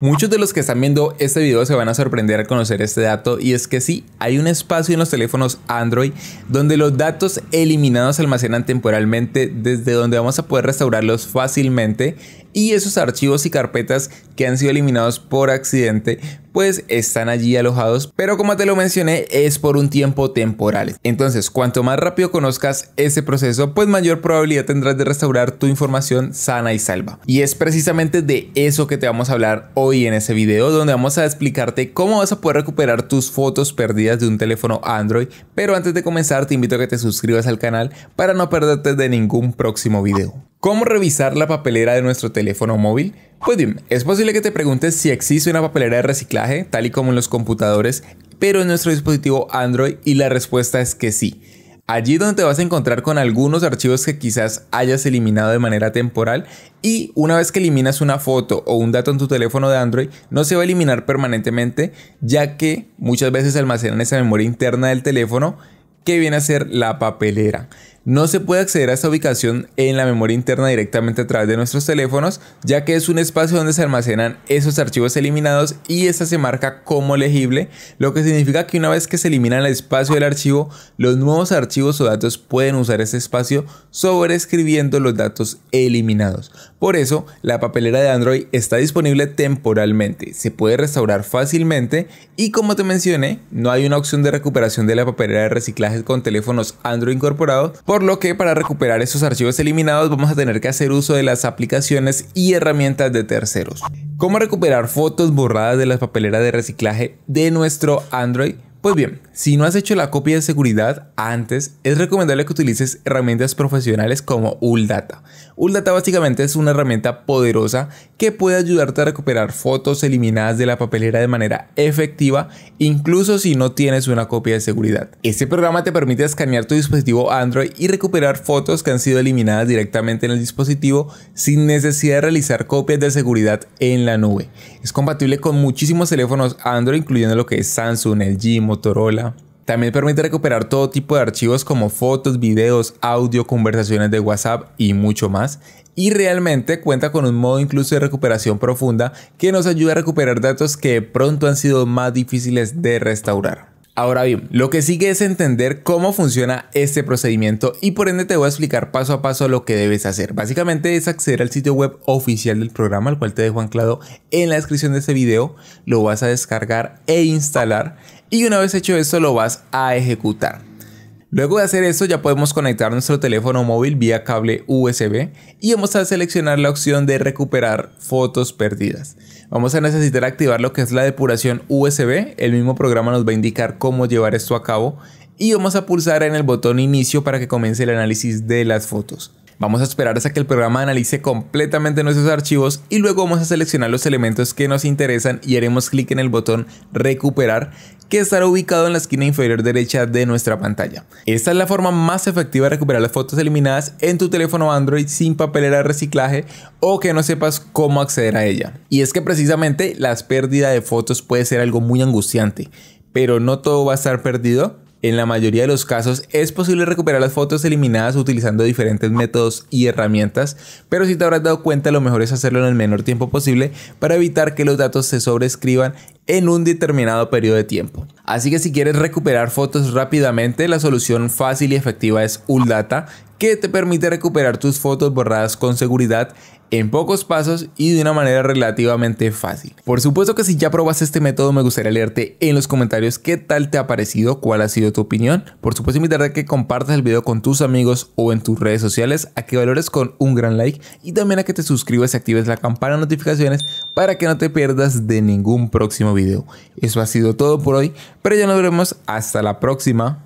Muchos de los que están viendo este video se van a sorprender al conocer este dato y es que sí, hay un espacio en los teléfonos Android donde los datos eliminados se almacenan temporalmente desde donde vamos a poder restaurarlos fácilmente y esos archivos y carpetas que han sido eliminados por accidente pues están allí alojados, pero como te lo mencioné es por un tiempo temporal. Entonces, cuanto más rápido conozcas ese proceso, pues mayor probabilidad tendrás de restaurar tu información sana y salva. Y es precisamente de eso que te vamos a hablar hoy en ese video, donde vamos a explicarte cómo vas a poder recuperar tus fotos perdidas de un teléfono Android. Pero antes de comenzar, te invito a que te suscribas al canal para no perderte de ningún próximo video. ¿Cómo revisar la papelera de nuestro teléfono móvil? Pues bien, es posible que te preguntes si existe una papelera de reciclaje, tal y como en los computadores, pero en nuestro dispositivo Android y la respuesta es que sí. Allí donde te vas a encontrar con algunos archivos que quizás hayas eliminado de manera temporal y una vez que eliminas una foto o un dato en tu teléfono de Android no se va a eliminar permanentemente ya que muchas veces almacenan esa memoria interna del teléfono que viene a ser la papelera. No se puede acceder a esta ubicación en la memoria interna directamente a través de nuestros teléfonos, ya que es un espacio donde se almacenan esos archivos eliminados y esta se marca como legible, lo que significa que una vez que se elimina el espacio del archivo, los nuevos archivos o datos pueden usar ese espacio sobreescribiendo los datos eliminados. Por eso, la papelera de Android está disponible temporalmente, se puede restaurar fácilmente y como te mencioné, no hay una opción de recuperación de la papelera de reciclaje con teléfonos Android incorporados, por lo que para recuperar esos archivos eliminados vamos a tener que hacer uso de las aplicaciones y herramientas de terceros. ¿Cómo recuperar fotos borradas de la papelera de reciclaje de nuestro Android? Pues bien, si no has hecho la copia de seguridad antes, es recomendable que utilices herramientas profesionales como ULData. ULData básicamente es una herramienta poderosa que puede ayudarte a recuperar fotos eliminadas de la papelera de manera efectiva, incluso si no tienes una copia de seguridad. Este programa te permite escanear tu dispositivo Android y recuperar fotos que han sido eliminadas directamente en el dispositivo sin necesidad de realizar copias de seguridad en la nube. Es compatible con muchísimos teléfonos Android, incluyendo lo que es Samsung, LG, Motorola. También permite recuperar todo tipo de archivos como fotos, videos, audio, conversaciones de WhatsApp y mucho más. Y realmente cuenta con un modo incluso de recuperación profunda que nos ayuda a recuperar datos que pronto han sido más difíciles de restaurar. Ahora bien, lo que sigue es entender cómo funciona este procedimiento y por ende te voy a explicar paso a paso lo que debes hacer. Básicamente es acceder al sitio web oficial del programa, al cual te dejo anclado en la descripción de este video. Lo vas a descargar e instalar y una vez hecho esto lo vas a ejecutar. Luego de hacer esto ya podemos conectar nuestro teléfono móvil vía cable USB y vamos a seleccionar la opción de recuperar fotos perdidas. Vamos a necesitar activar lo que es la depuración USB, el mismo programa nos va a indicar cómo llevar esto a cabo y vamos a pulsar en el botón inicio para que comience el análisis de las fotos. Vamos a esperar hasta que el programa analice completamente nuestros archivos y luego vamos a seleccionar los elementos que nos interesan y haremos clic en el botón recuperar que estará ubicado en la esquina inferior derecha de nuestra pantalla. Esta es la forma más efectiva de recuperar las fotos eliminadas en tu teléfono Android sin papelera de reciclaje o que no sepas cómo acceder a ella. Y es que precisamente la pérdida de fotos puede ser algo muy angustiante, pero no todo va a estar perdido en la mayoría de los casos es posible recuperar las fotos eliminadas utilizando diferentes métodos y herramientas, pero si te habrás dado cuenta lo mejor es hacerlo en el menor tiempo posible para evitar que los datos se sobrescriban en un determinado periodo de tiempo. Así que si quieres recuperar fotos rápidamente, la solución fácil y efectiva es ULDATA, que te permite recuperar tus fotos borradas con seguridad en pocos pasos y de una manera relativamente fácil. Por supuesto que si ya probaste este método me gustaría leerte en los comentarios qué tal te ha parecido, cuál ha sido tu opinión. Por supuesto invitarte a que compartas el video con tus amigos o en tus redes sociales, a que valores con un gran like y también a que te suscribas y actives la campana de notificaciones para que no te pierdas de ningún próximo video. Eso ha sido todo por hoy, pero ya nos veremos hasta la próxima.